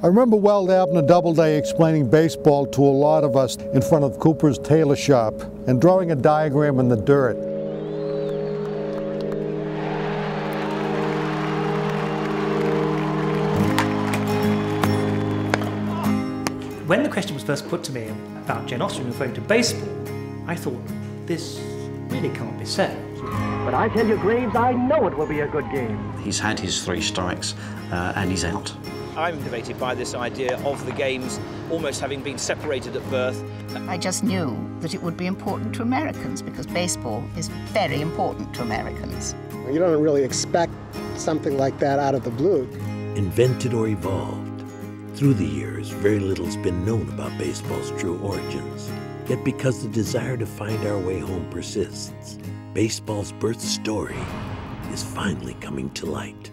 I remember Weld Abner Doubleday explaining baseball to a lot of us in front of Cooper's tailor shop and drawing a diagram in the dirt. When the question was first put to me about Jane Austen referring to baseball, I thought, this really can't be said. But I tell you, Graves, I know it will be a good game. He's had his three strikes uh, and he's out. I'm motivated by this idea of the games almost having been separated at birth. I just knew that it would be important to Americans because baseball is very important to Americans. You don't really expect something like that out of the blue. Invented or evolved. Through the years, very little's been known about baseball's true origins. Yet because the desire to find our way home persists, baseball's birth story is finally coming to light.